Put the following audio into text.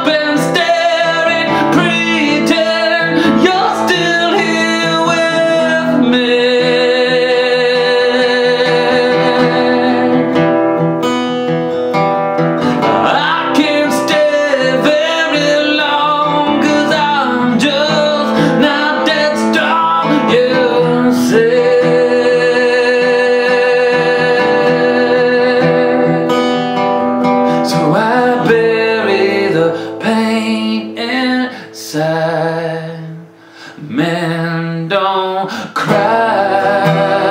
open cry.